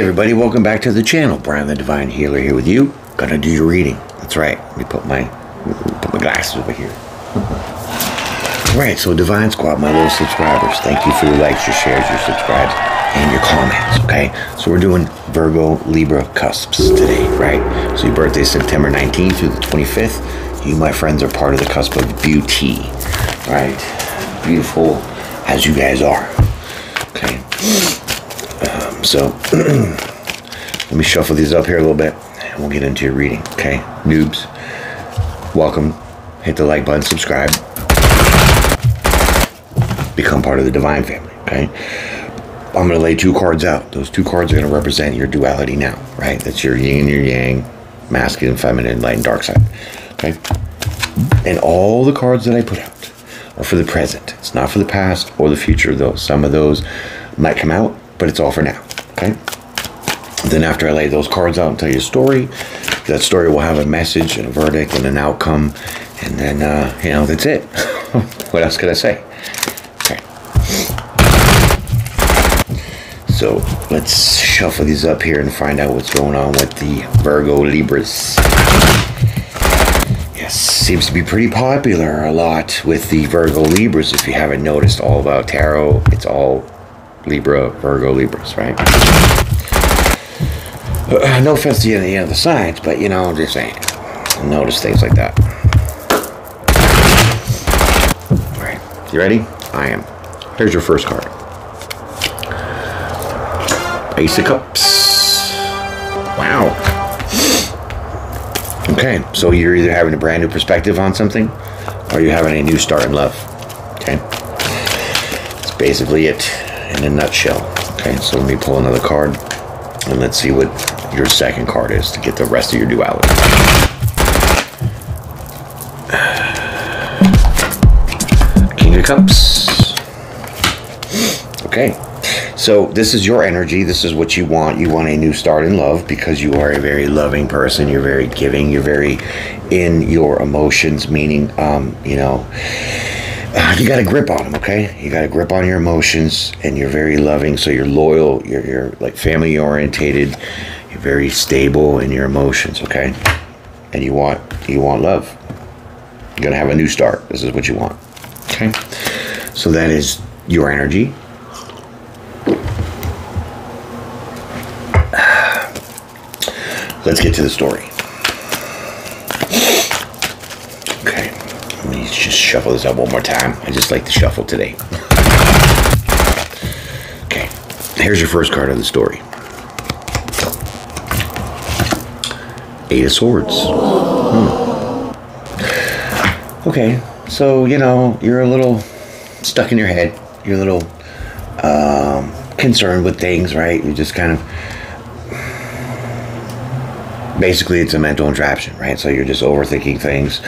Everybody, welcome back to the channel. Brian the Divine Healer here with you. Gonna do your reading. That's right. Let me put my put my glasses over here. Alright, so Divine Squad, my little subscribers, thank you for your likes, your shares, your subscribes, and your comments. Okay, so we're doing Virgo Libra cusps today, right? So your birthday is September 19th through the 25th. You, my friends, are part of the cusp of beauty, right? Beautiful as you guys are. Okay. So let me shuffle these up here a little bit, and we'll get into your reading. Okay, noobs, welcome. Hit the like button, subscribe become part of the divine family. Okay. I'm going to lay two cards out. Those two cards are going to represent your duality now, right? That's your yin and your yang, masculine, feminine, light and dark side. Okay. And all the cards that I put out are for the present. It's not for the past or the future, though. Some of those might come out, but it's all for now. Okay. Then after I lay those cards out and tell you a story, that story will have a message and a verdict and an outcome, and then uh, you know that's it. what else could I say? Okay. So let's shuffle these up here and find out what's going on with the Virgo Libras. Yes, seems to be pretty popular a lot with the Virgo Libras. If you haven't noticed all about tarot, it's all Libra, Virgo Libras, right? Uh, no offense to any of the signs, but you know, just saying. Notice things like that. All right, you ready? I am. Here's your first card. Ace of Cups. Wow. Okay, so you're either having a brand new perspective on something or you're having a new start in love. Okay. That's basically it in a nutshell. Okay, so let me pull another card and let's see what your second card is to get the rest of your duality. King of Cups. Okay. So this is your energy. This is what you want. You want a new start in love because you are a very loving person. You're very giving. You're very in your emotions, meaning, um, you know, you got a grip on them. Okay, you got a grip on your emotions, and you're very loving. So you're loyal. You're, you're like family orientated. You're very stable in your emotions. Okay, and you want you want love. You're gonna have a new start. This is what you want. Okay, so that is your energy let's get to the story. Okay, let me just shuffle this up one more time. I just like to shuffle today. Okay, here's your first card of the story Eight of Swords. Hmm. Okay, so you know, you're a little stuck in your head. You're a little um, concerned with things, right? You just kind of basically it's a mental entrapment, right? So you're just overthinking things,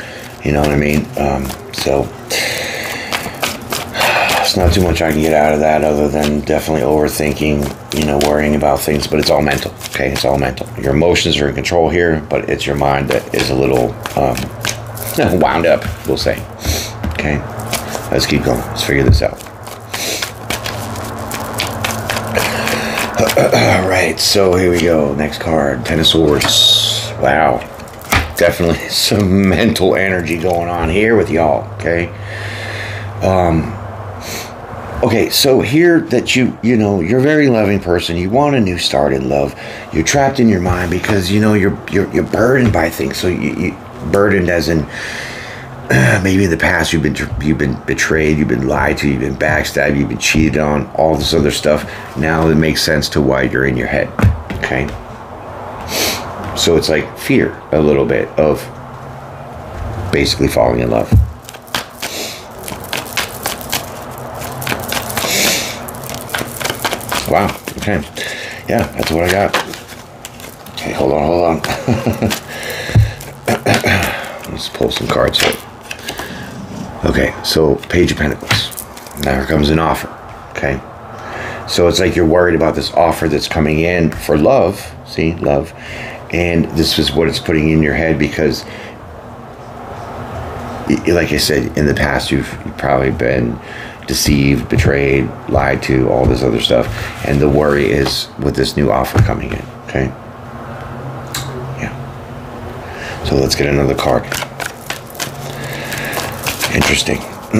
you know what I mean? Um, so it's not too much I can get out of that other than definitely overthinking, you know, worrying about things, but it's all mental, okay? It's all mental. Your emotions are in control here, but it's your mind that is a little um, wound up, we'll say, okay? Let's keep going. Let's figure this out. All right, so here we go. Next card, Ten of Swords. Wow, definitely some mental energy going on here with y'all. Okay. Um. Okay, so here that you you know you're a very loving person. You want a new start in love. You're trapped in your mind because you know you're you're, you're burdened by things. So you, you burdened as in maybe in the past you've been you've been betrayed, you've been lied to, you've been backstabbed, you've been cheated on, all this other stuff. Now it makes sense to why you're in your head. Okay. So it's like fear a little bit of basically falling in love. Wow. Okay. Yeah, that's what I got. Okay, hold on, hold on. Let's pull some cards here. Okay, so Page of Pentacles. Now here comes an offer. Okay. So it's like you're worried about this offer that's coming in for love. See, love. And this is what it's putting in your head because, like I said, in the past, you've, probably been deceived, betrayed, lied to, all this other stuff. And the worry is with this new offer coming in. Okay. Yeah. So let's get another card. Interesting.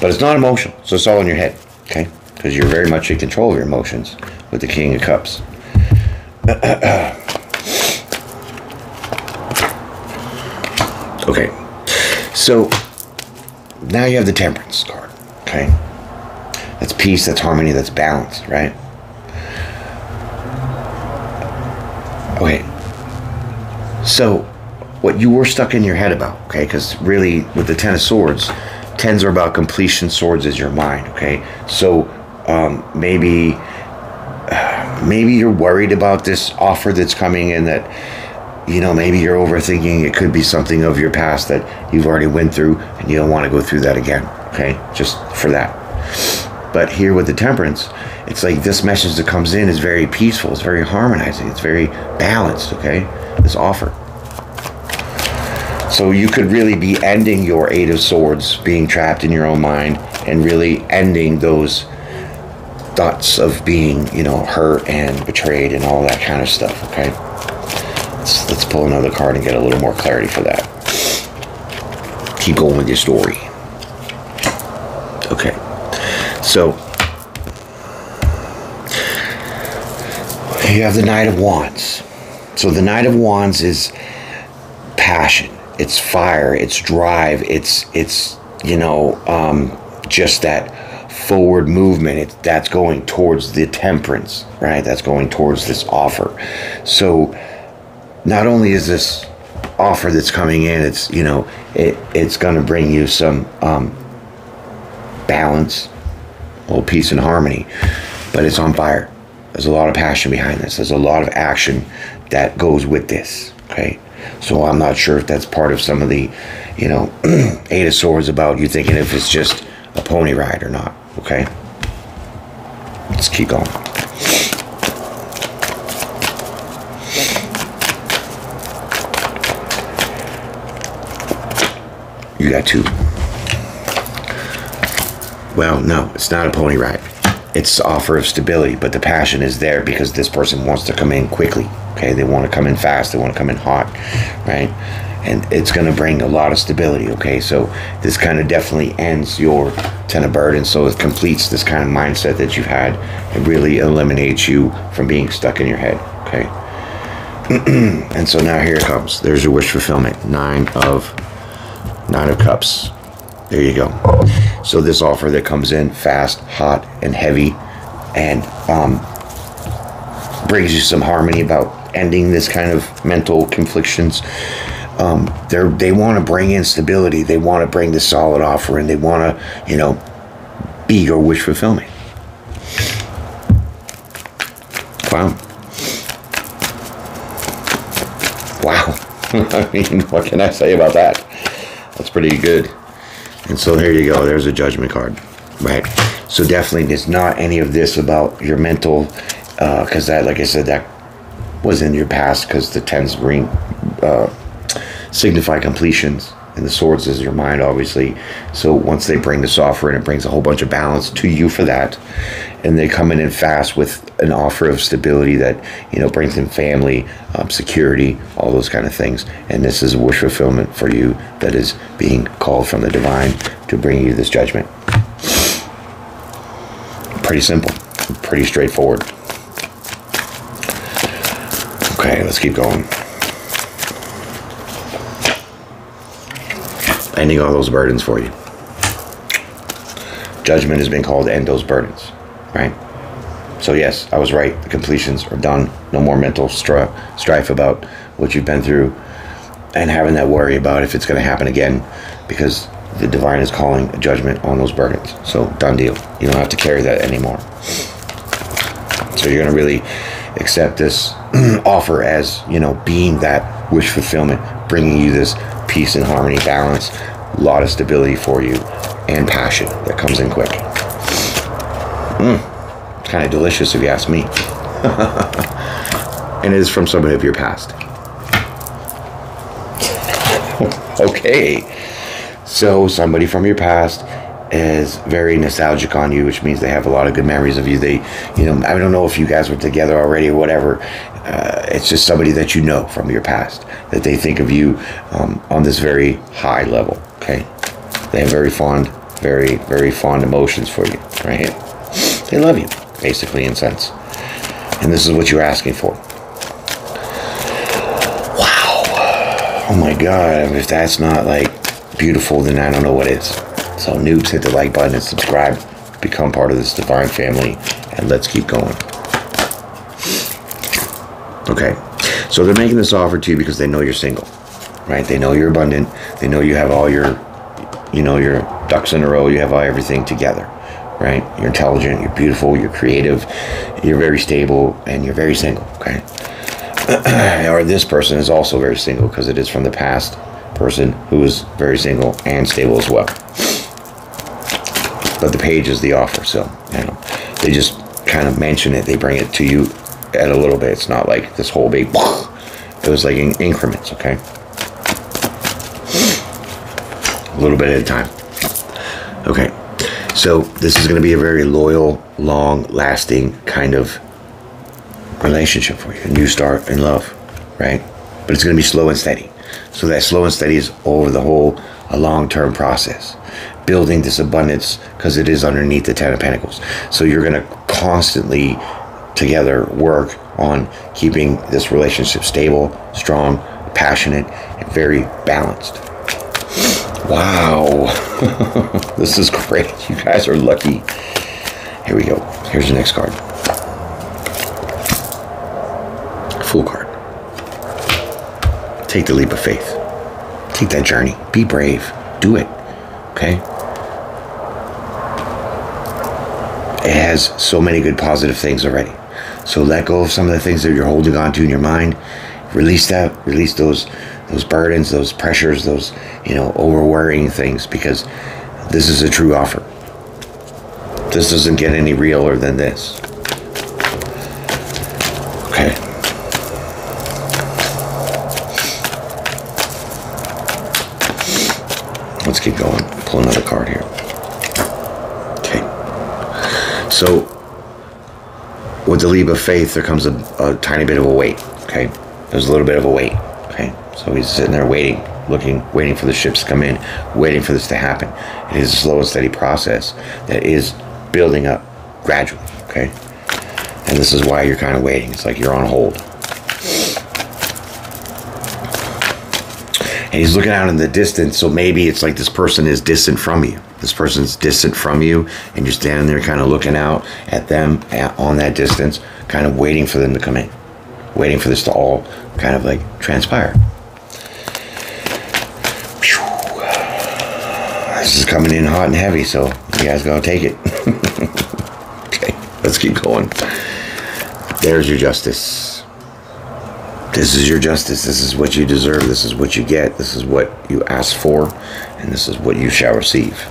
but it's not emotional, so it's all in your head. Okay. Because you're very much in control of your emotions with the King of Cups. okay. So now you have the temperance card. Okay. That's peace, that's harmony, that's balance, right? Okay. So what you were stuck in your head about, okay? Because really, with the Ten of Swords, tens are about completion, swords is your mind, okay? So um, maybe maybe you're worried about this offer that's coming in that you know maybe you're overthinking. It could be something of your past that you've already went through and you don't want to go through that again okay? Just for that. But here with the temperance it's like this message that comes in is very peaceful. It's very harmonizing. It's very balanced okay? This offer. So you could really be ending your eight of swords being trapped in your own mind and really ending those thoughts of being you know hurt and betrayed and all that kind of stuff okay let's, let's pull another card and get a little more clarity for that. Keep going with your story. Okay. So, you have the Knight of Wands. So, the Knight of Wands is passion, it's fire, it's drive, it's, it's, you know, um, just that forward movement it, that's going towards the temperance right that's going towards this offer so not only is this offer that's coming in, it's you know it, it's going to bring you some um, balance, little peace and harmony, but it's on fire. There's a lot of passion behind this. There's a lot of action that goes with this. Okay, so I'm not sure if that's part of some of the, you know, Eight of Swords about you thinking if it's just a pony ride or not. Okay, let's keep going. You got two. Well, no, it's not a pony ride. It's offer of stability, but the passion is there because this person wants to come in quickly. Okay, they want to come in fast. They want to come in hot, right? And it's going to bring a lot of stability. Okay, so this kind of definitely ends your ten of burden. So it completes this kind of mindset that you've had. It really eliminates you from being stuck in your head. Okay. and so now here it comes. There's your wish fulfillment. Nine of Nine of Cups. There you go. So this offer that comes in fast, hot, and heavy, and um, brings you some harmony about ending this kind of mental conflictions. Um, they want to bring in stability. They want to bring the solid offer, and they want to, you know, be your wish fulfillment. Wow. Wow. I mean, what can I say about that? That's pretty good. And so here you go. There's a judgment card, right? So definitely, there's not any of this about your mental, because uh, that, like I said, that was in your past. Because the tens bring uh, signify completions, and the swords is your mind, obviously. So once they bring this offer, and it brings a whole bunch of balance to you for that, and they come in and fast with an offer of stability that you know brings in family, um, security, all those kind of things. And this is a wish fulfillment for you that is being called from the divine to bring you this judgment. Pretty simple, pretty straightforward. Okay, let's keep going. Ending all those burdens for you. Judgment has been called to end those burdens right? So yes, I was right. The completions are done. No more mental stri- strife about what you've been through, and having that worry about if it's going to happen again, because the divine is calling a judgment on those burdens. So done deal. You don't have to carry that anymore. So you're going to really accept this offer as you know being that wish fulfillment, bringing you this peace and harmony, balance, a lot of stability for you, and passion that comes in quick. Mm, kind of delicious if you ask me. and it is from somebody of your past. okay. So, somebody from your past is very nostalgic on you, which means they have a lot of good memories of you. They, you know, I don't know if you guys were together already or whatever. Uh, it's just somebody that you know from your past that they think of you um, on this very high level. Okay, they have very fond, very, very fond emotions for you. Right? They love you, basically, in sense. And this is what you're asking for. Wow. Oh my God. If that's not like beautiful, then I don't know what is. So, noobs, hit the like button and subscribe. Become part of this divine family. And let's keep going. Okay. So, they're making this offer to you because they know you're single, right? They know you're abundant. They know you have all your, you know, your ducks in a row. You have all everything together, right? You're intelligent. You're beautiful. You're creative. You're very stable. And you're very single, okay? or this person is also very single because it is from the past person who is very single and stable as well. But the page is the offer, so you know they just kind of mention it. They bring it to you at a little bit. It's not like this whole big. It was like in increments, okay. A little bit at a time. Okay, so this is going to be a very loyal, long-lasting kind of relationship for you. A new start in love, right? But it's going to be slow and steady. So that slow and steady is over the whole a long-term process. Building this abundance because it is underneath the Ten of Pentacles. So you're going to constantly together work on keeping this relationship stable, strong, passionate, and very balanced. Wow. this is great. You guys are lucky. Here we go. Here's the next card. Fool card. Take the leap of faith. Take that journey. Be brave. Do it. Okay? It has so many good positive things already. So let go of some of the things that you're holding on to in your mind. Release that. Release those those burdens, those pressures, those, you know, over worrying things because this is a true offer. This doesn't get any realer than this. Let's keep going. Pull another card here. Okay. So, with the leap of faith, there comes a, a tiny bit of a wait. Okay. There's a little bit of a wait. Okay. So he's sitting there waiting, looking, waiting for the ships to come in, waiting for this to happen. It is a slow and steady process that is building up gradually. Okay. And this is why you're kind of waiting. It's like you're on hold. And he's looking out in the distance, so maybe it's like this person is distant from you. This person's distant from you, and you're standing there kind of looking out at them at, on that distance, kind of waiting for them to come in, waiting for this to all kind of like transpire. This is coming in hot and heavy, so you guys gotta take it. okay, let's keep going. There's your justice. This is your justice. This is what you deserve. This is what you get. This is what you ask for. And this is what you shall receive.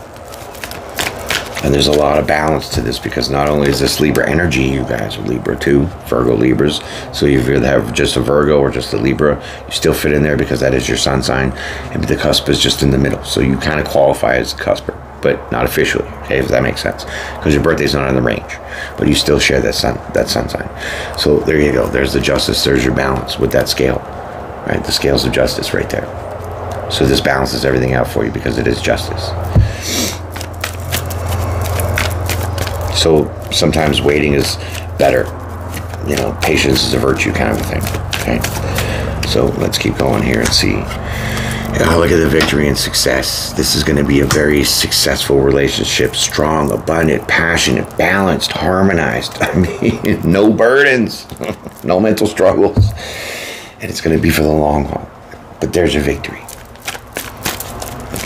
And there's a lot of balance to this because not only is this Libra energy, you guys are Libra too, Virgo Libras. So if you have just a Virgo or just a Libra, you still fit in there because that is your sun sign. And the cusp is just in the middle. So you kind of qualify as a cusper, but not officially, okay, if that makes sense. Because your birthday's not in the range. But you still share that sun that sun sign. So there you go. There's the justice, there's your balance with that scale. Right? The scales of justice right there. So this balances everything out for you because it is justice. So sometimes waiting is better. You know, patience is a virtue kind of a thing. Okay. So let's keep going here and see. Yeah, look at the victory and success. This is going to be a very successful relationship. Strong, abundant, passionate, balanced, harmonized. I mean, no burdens, no mental struggles. And it's going to be for the long haul. But there's your victory.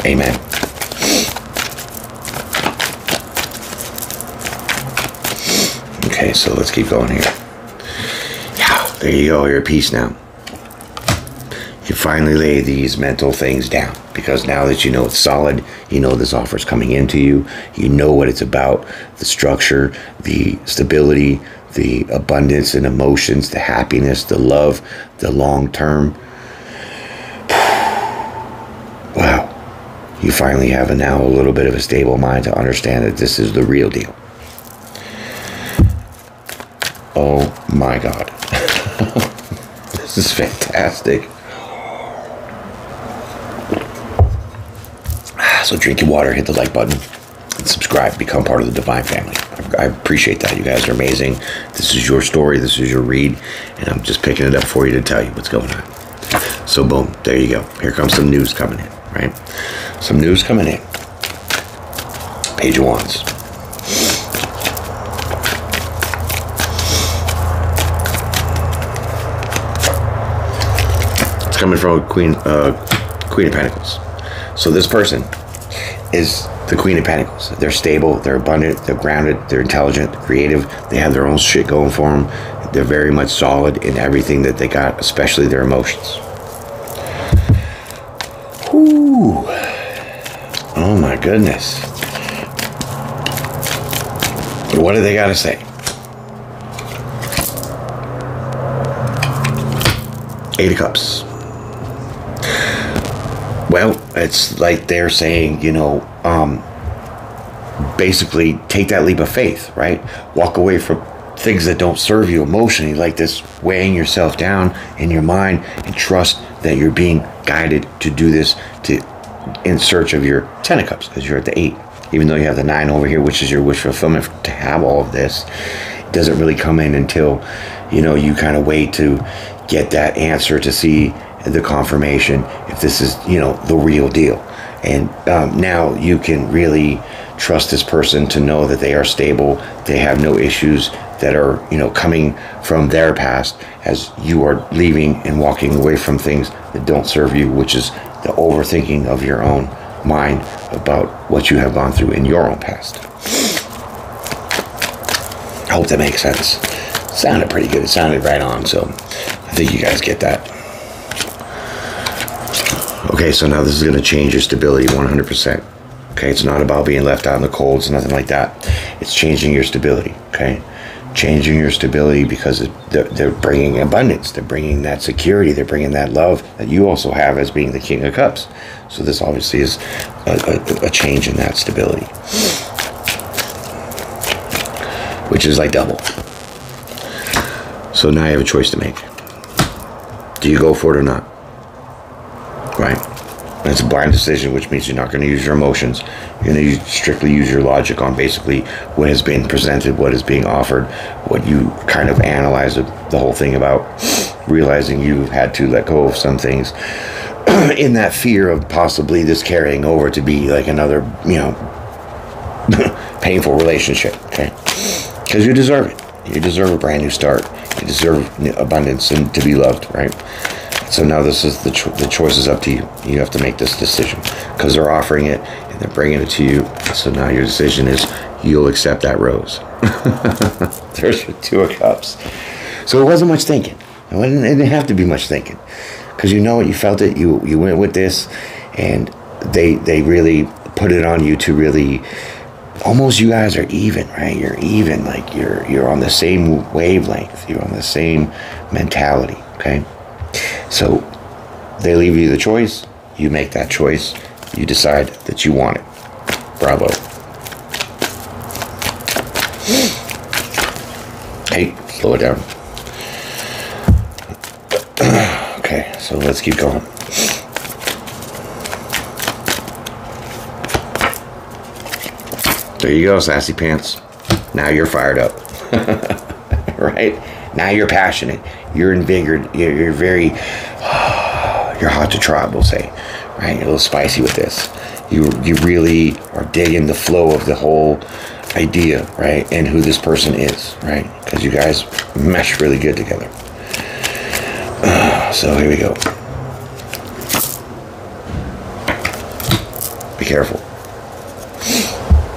Amen. Okay, so let's keep going here. Yeah, there you go. You're at peace now. You finally lay these mental things down because now that you know it's solid, you know this offer is coming into you, you know what it's about the structure, the stability, the abundance and emotions, the happiness, the love, the long term. Wow. you finally have now a little bit of a stable mind to understand that this is the real deal. Oh my God. this is fantastic. So drink your water, hit the like button, and subscribe, become part of the Divine family. I, appreciate that. You guys are amazing. This is your story, this is your read, and I'm just picking it up for you to tell you what's going on. So boom, there you go. Here comes some news coming in, right? Some news coming in. Page of Wands. It's coming from Queen, uh, Queen of Pentacles. So this person is the Queen of Pentacles. They're stable, they're abundant, they're grounded, they're intelligent, they're creative. They have their own shit going for them. They're very much solid in everything that they got, especially their emotions. Whoo. Oh my goodness. What do they got to say? Eight of Cups. Well, it's like they're saying, you know, um, basically take that leap of faith, right? Walk away from things that don't serve you emotionally, like this weighing yourself down in your mind, and trust that you're being guided to do this to in search of your ten of cups, because you're at the eight. Even though you have the nine over here, which is your wish fulfillment to have all of this, it doesn't really come in until you know you kind of wait to get that answer to see the confirmation if this is you know the real deal. And um, now you can really trust this person to know that they are stable they have no issues that are you know coming from their past as you are leaving and walking away from things that don't serve you which is the overthinking of your own mind about what you have gone through in your own past. I hope that makes sense. Sounded pretty good. It sounded right on so i think you guys get that Okay, so now this is going to change your stability 100%. Okay, it's not about being left out in the cold, it's nothing like that. It's changing your stability, okay? Changing your stability because they're, they're bringing abundance, they're bringing that security, they're bringing that love that you also have as being the King of Cups. So this obviously is a, a, a change in that stability, which is like double. So now you have a choice to make. Do you go for it or not? Right? And it's a blind decision, which means you're not going to use your emotions. You're going to strictly use your logic on basically what has been presented, what is being offered, what you kind of analyze the whole thing about, realizing you've had to let go of some things in that fear of possibly this carrying over to be like another, you know, painful relationship. Okay, because you deserve it. You deserve a brand new start. You deserve abundance and to be loved, right? So now this is the, cho the choice is up to you. You have to make this decision because they're offering it and they're bringing it to you. So now your decision is you'll accept that rose. There's your two of cups. So it wasn't much thinking. It didn't, it didn't have to be much thinking because you know it, you felt it, you you went with this, and they they really put it on you to really almost you guys are even, right? You're even, like you're you're on the same wavelength. You're on the same mentality. Okay. So they leave you the choice. You make that choice. You decide that you want it. Bravo. Hmm. Hey, slow it down. okay, so let's keep going. There you go, sassy pants. Now you're fired up. right? Now you're passionate. You're invigorated. You're, you're very, you're hot to trot, we'll say. Right? You're a little spicy with this. You, you really are digging the flow of the whole idea, right? And who this person is, right? Because you guys mesh really good together. Uh, so here we go. Be careful.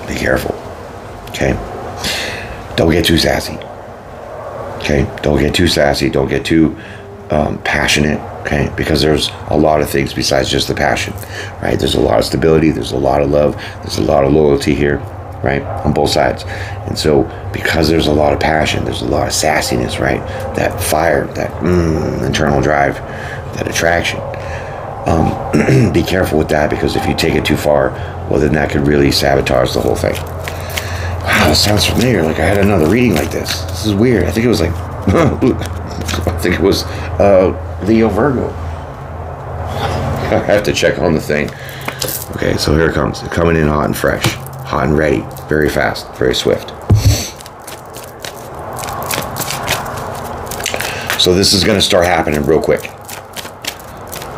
Be careful. Okay? Don't get too sassy. Okay, don't get too sassy. Don't get too um, passionate. Okay, because there's a lot of things besides just the passion, right? There's a lot of stability. There's a lot of love. There's a lot of loyalty here, right, on both sides. And so, because there's a lot of passion, there's a lot of sassiness, right? That fire, that mm, internal drive, that attraction. um, be careful with that because if you take it too far, well, then that could really sabotage the whole thing. Wow, this sounds familiar. Like I had another reading like this. This is weird. I think it was like, I think it was uh, Leo Virgo. I have to check on the thing. Okay, so here it comes. Coming in hot and fresh, hot and ready, very fast, very swift. So this is going to start happening real quick.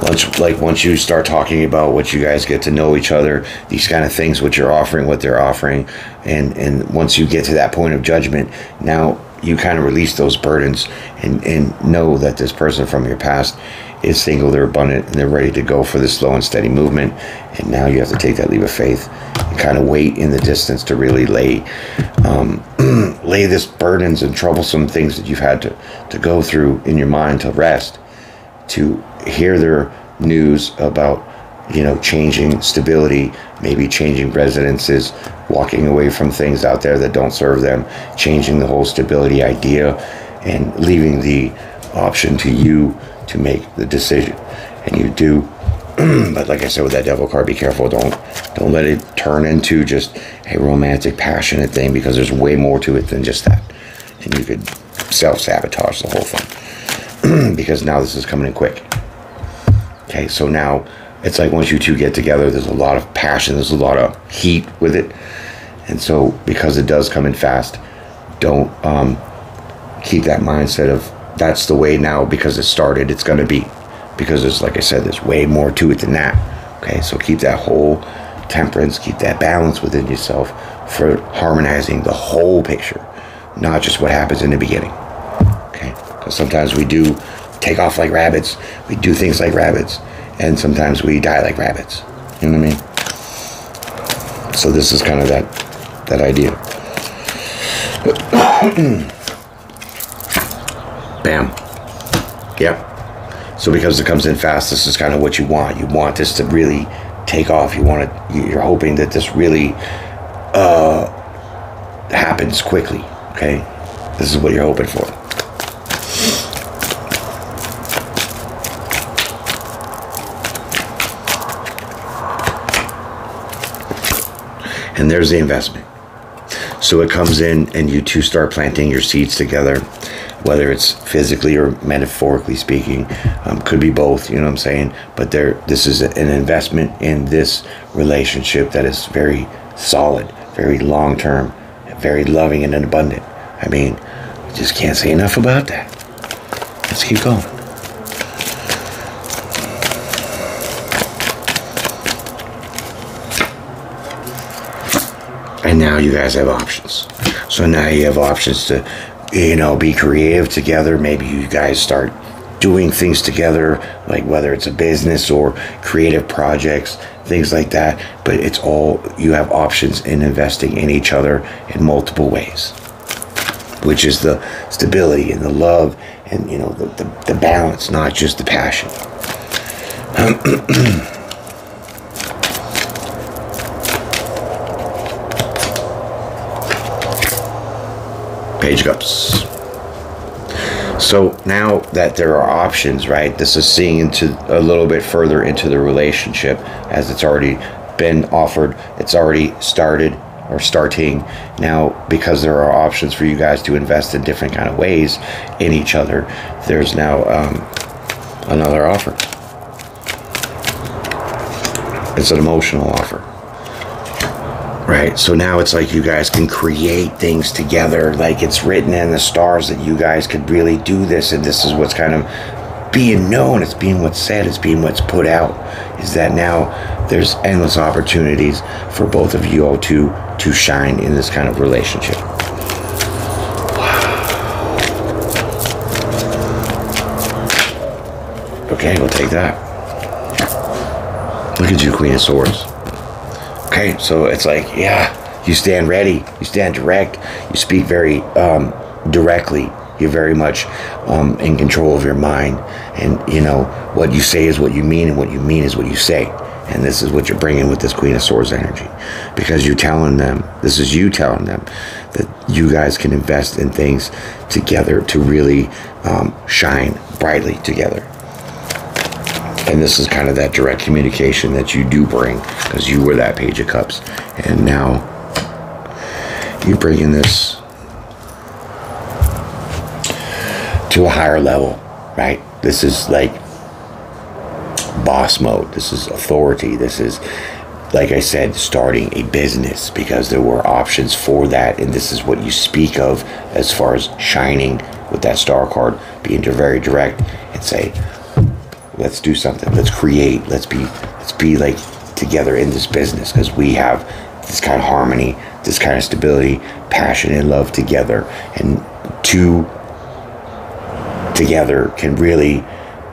Once, like once you start talking about what you guys get to know each other, these kind of things, what you're offering, what they're offering, and and once you get to that point of judgment, now you kind of release those burdens and and know that this person from your past is single, they're abundant, and they're ready to go for the slow and steady movement. And now you have to take that leap of faith and kind of wait in the distance to really lay um, lay this burdens and troublesome things that you've had to, to go through in your mind to rest, to hear their news about you know changing stability maybe changing residences walking away from things out there that don't serve them changing the whole stability idea and leaving the option to you to make the decision. And you do but like i said with that devil card be careful. Don't don't let it turn into just a romantic passionate thing because there's way more to it than just that. And you could self-sabotage the whole thing. Because now this is coming in quick okay so now it's like once you two get together there's a lot of passion there's a lot of heat with it. And so because it does come in fast don't um, keep that mindset of that's the way now because it started it's going to be. Because there's like i said there's way more to it than that. Okay so keep that whole temperance keep that balance within yourself for harmonizing the whole picture not just what happens in the beginning. Okay because sometimes we do take off like rabbits we do things like rabbits and sometimes we die like rabbits you know what i mean so this is kind of that that idea Bam. Yep. So because it comes in fast, this is kind of what you want. You want this to really take off. You want it. You're hoping that this really uh, happens quickly. Okay. This is what you're hoping for. And there's the investment. So it comes in, and you two start planting your seeds together whether it's physically or metaphorically speaking. Um, could be both, you know what I'm saying? But there, this is an investment in this relationship that is very solid, very long term, very loving and abundant. I mean, just can't say enough about that. Let's keep going. And now you guys have options. So now you have options to you know, be creative together. Maybe you guys start doing things together, like whether it's a business or creative projects, things like that. But it's all you have options in investing in each other in multiple ways, which is the stability and the love and you know the, the, the balance, not just the passion. page cups. So now that there are options, right? This is seeing into a little bit further into the relationship as it's already been offered, it's already started or starting now because there are options for you guys to invest in different kind of ways in each other. There's now um, another offer. It's an emotional offer right so now it's like you guys can create things together like it's written in the stars that you guys could really do this and this is what's kind of being known it's being what's said it's being what's put out is that now there's endless opportunities for both of you all to to shine in this kind of relationship. Okay we'll take that. Look at you queen of swords Okay, so it's like, yeah, you stand ready, you stand direct, you speak very um, directly. You're very much um, in control of your mind, and you know what you say is what you mean, and what you mean is what you say. And this is what you're bringing with this Queen of Swords energy, because you're telling them, this is you telling them that you guys can invest in things together to really um, shine brightly together. And this is kind of that direct communication that you do bring because you were that Page of Cups. And now you bring in this to a higher level, right? This is like boss mode. This is authority. This is, like I said, starting a business because there were options for that. And this is what you speak of as far as shining with that star card, being very direct and say, let's do something. Let's create. Let's be, let's be like together in this business because we have this kind of harmony, this kind of stability, passion, and love together. And two together can really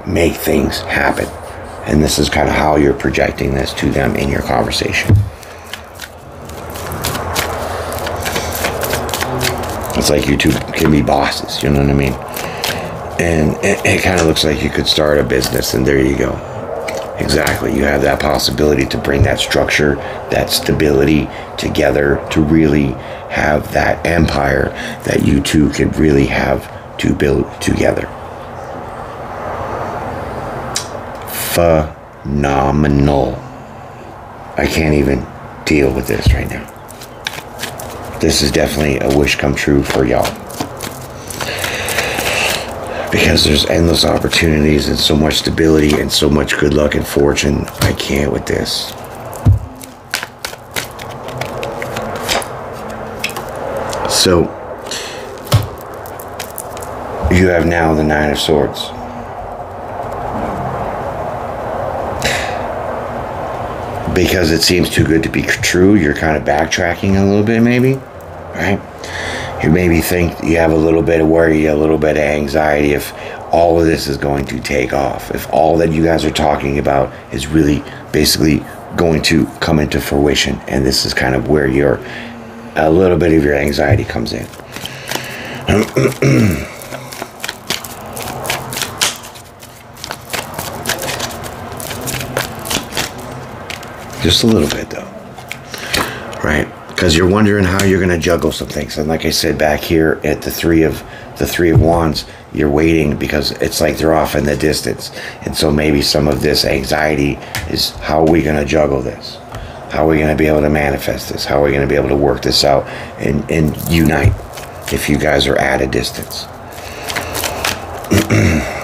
make things happen. And this is kind of how you're projecting this to them in your conversation. It's like you two can be bosses, you know what I mean? And it, it kind of looks like you could start a business, and there you go. Exactly. You have that possibility to bring that structure, that stability together to really have that empire that you two could really have to build together. Phenomenal. I can't even deal with this right now. This is definitely a wish come true for y'all. Because there's endless opportunities and so much stability and so much good luck and fortune. I can't with this. So, you have now the Nine of Swords. Because it seems too good to be true, you're kind of backtracking a little bit, maybe, right? You maybe think you have a little bit of worry, a little bit of anxiety if all of this is going to take off, if all that you guys are talking about is really basically going to come into fruition. And this is kind of where your a little bit of your anxiety comes in. Just a little bit, though. Right? Because you're wondering how you're going to juggle some things. And like I said, back here at the three of the three of wands, you're waiting because it's like they're off in the distance. And so maybe some of this anxiety is how are we going to juggle this? How are we going to be able to manifest this? How are we going to be able to work this out and, and unite if you guys are at a distance?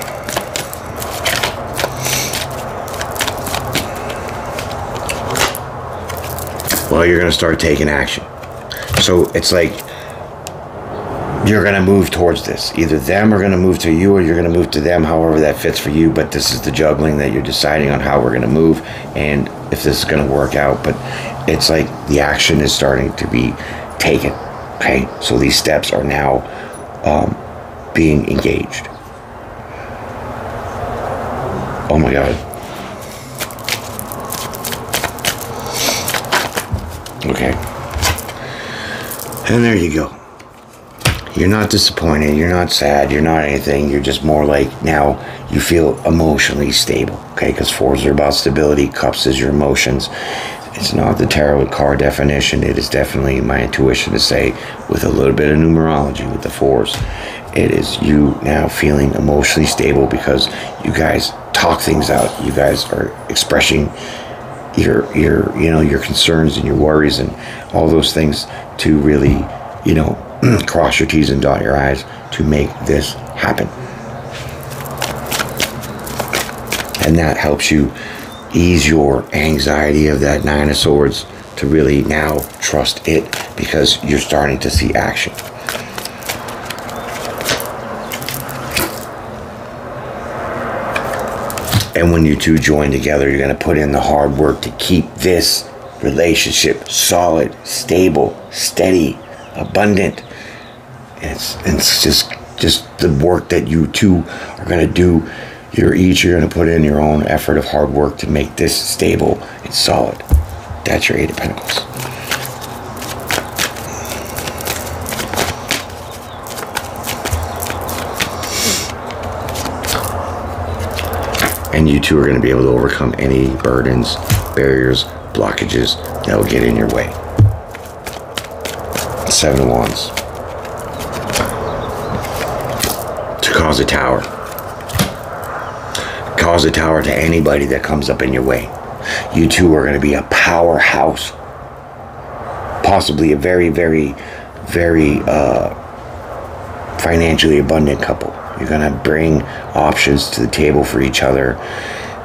well, you're going to start taking action. So it's like you're going to move towards this. Either them are going to move to you or you're going to move to them, however that fits for you. But this is the juggling that you're deciding on how we're going to move and if this is going to work out. But it's like the action is starting to be taken. Okay. So these steps are now um, being engaged. Oh my God. Okay. And there you go. You're not disappointed. You're not sad. You're not anything. You're just more like now you feel emotionally stable. Okay. Because fours are about stability, cups is your emotions. It's not the tarot card definition. It is definitely my intuition to say, with a little bit of numerology with the fours, it is you now feeling emotionally stable because you guys talk things out. You guys are expressing your your you know your concerns and your worries and all those things to really you know cross your t's and dot your i's to make this happen. And that helps you ease your anxiety of that nine of swords to really now trust it because you're starting to see action And when you two join together, you're going to put in the hard work to keep this relationship solid, stable, steady, abundant. And it's, it's just just the work that you two are going to do. You're each you're going to put in your own effort of hard work to make this stable and solid. That's your Eight of Pentacles. And you two are going to be able to overcome any burdens, barriers, blockages that will get in your way. Seven of Wands. To cause a tower. Cause a tower to anybody that comes up in your way. You two are going to be a powerhouse. Possibly a very, very, very uh, financially abundant couple. You're going to bring options to the table for each other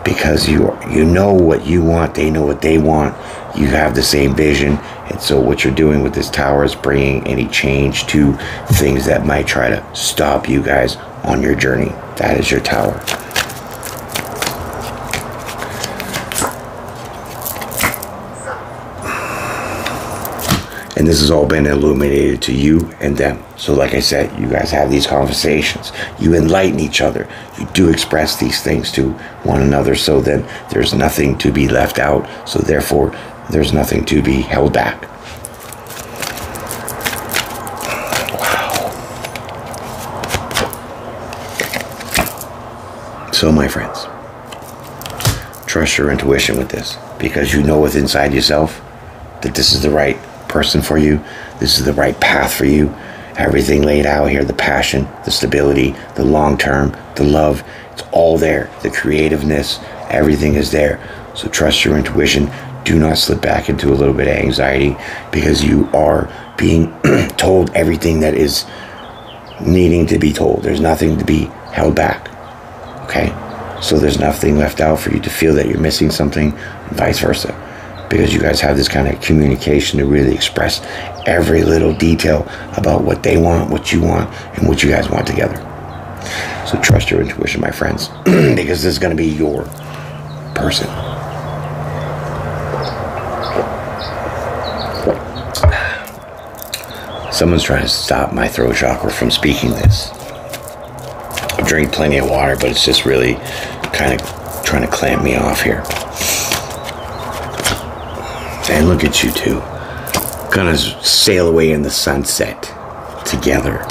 because you you know what you want, they know what they want. You have the same vision, and so what you're doing with this tower is bringing any change to things that might try to stop you guys on your journey. That is your tower. And this has all been illuminated to you and them. So, like I said, you guys have these conversations, you enlighten each other, you do express these things to one another, so then there's nothing to be left out, so therefore, there's nothing to be held back. Wow. So, my friends, trust your intuition with this because you know within inside yourself that this is the right person for you. This is the right path for you. Everything laid out here the passion, the stability, the long term, the love it's all there. The creativeness, everything is there. So trust your intuition. Do not slip back into a little bit of anxiety because you are being told everything that is needing to be told. There's nothing to be held back. Okay? So there's nothing left out for you to feel that you're missing something, vice versa because you guys have this kind of communication to really express every little detail about what they want, what you want, and what you guys want together. So trust your intuition, my friends, because this is going to be your person. Someone's trying to stop my throat chakra from speaking this. I drink plenty of water, but it's just really kind of trying to clamp me off here. And look at you two. Gonna sail away in the sunset together.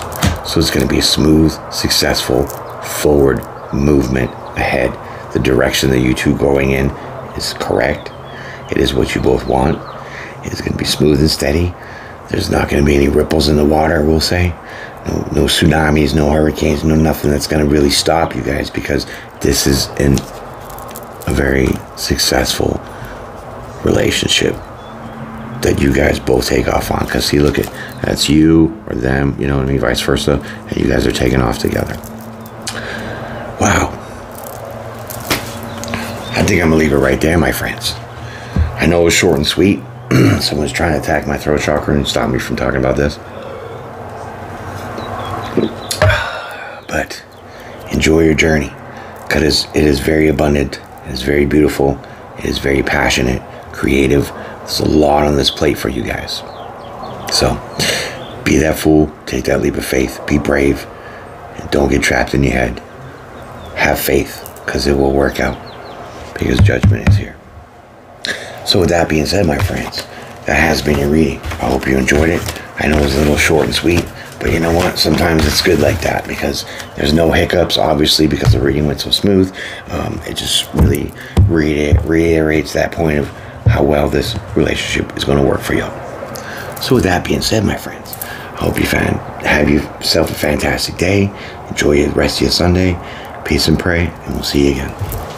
So it's gonna be a smooth, successful, forward movement ahead. The direction that you two going in is correct. It is what you both want. It's gonna be smooth and steady. There's not gonna be any ripples in the water, we'll say. No, no tsunamis, no hurricanes, no nothing that's gonna really stop you guys because this is in a very successful relationship that you guys both take off on. Because see, look at that's you or them, you know what I mean, vice versa, and you guys are taking off together. Wow. I think I'm gonna leave it right there, my friends. I know it was short and sweet. Someone's trying to attack my throat chakra and stop me from talking about this. But enjoy your journey because it is very abundant, it is very beautiful, it is very passionate, creative. There's a lot on this plate for you guys. So be that fool, take that leap of faith, be brave, and don't get trapped in your head. Have faith, because it will work out, because judgment is here. So, with that being said, my friends, that has been your reading. I hope you enjoyed it. I know it was a little short and sweet, but you know what? Sometimes it's good like that because there's no hiccups, obviously, because the reading went so smooth. Um, it just really reiterates that point of how well this relationship is going to work for you. So, with that being said, my friends, I hope you find have yourself a fantastic day. Enjoy the rest of your Sunday. Peace and pray, and we'll see you again.